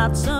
Not some